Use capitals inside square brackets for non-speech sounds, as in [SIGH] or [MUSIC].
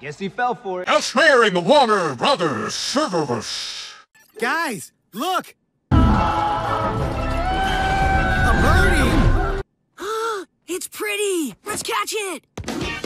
guess he fell for it. Elsewhere in the water, brother servus. Guys, look! A birdie! [GASPS] It's pretty! Let's catch it!